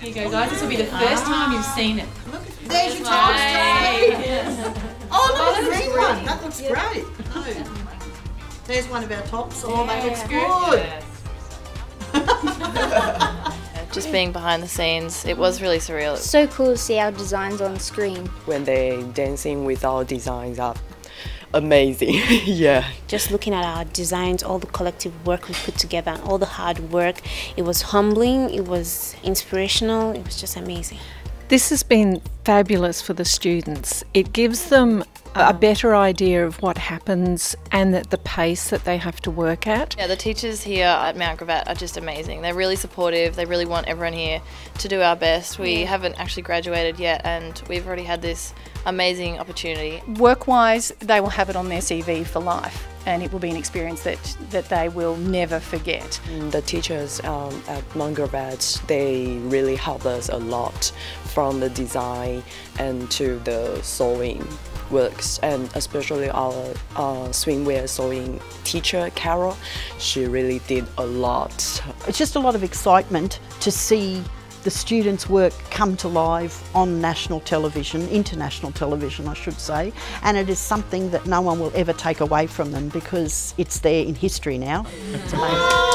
Here you go, guys. This will be the first time you've seen it. Look at there's your Hey. tops, Oh, look at oh, the that's green great. one. That looks great. Oh. There's one of our tops. Oh, that looks good. Just being behind the scenes, it was really surreal. So cool to see our designs on screen. when they're dancing with our designs are amazing. yeah. just looking at our designs, all the collective work we put together, and all the hard work. It was humbling, it was inspirational, it was just amazing. This has been fabulous for the students. It gives them a better idea of what happens and at the pace that they have to work at. Yeah, the teachers here at Mount Gravatt are just amazing. They're really supportive. They really want everyone here to do our best. We haven't actually graduated yet, and we've already had this amazing opportunity. Work-wise, they will have it on their CV for life, and it will be an experience that that they will never forget. The teachers um, at Mount Gravatt, they really help us a lot from the design and to the sewing works and especially our uh, swimwear sewing teacher Carol she really did a lot It's just a lot of excitement to see the students' work come to life on national television, international television, I should say, and it is something that no one will ever take away from them because it's there in history now. It's amazing.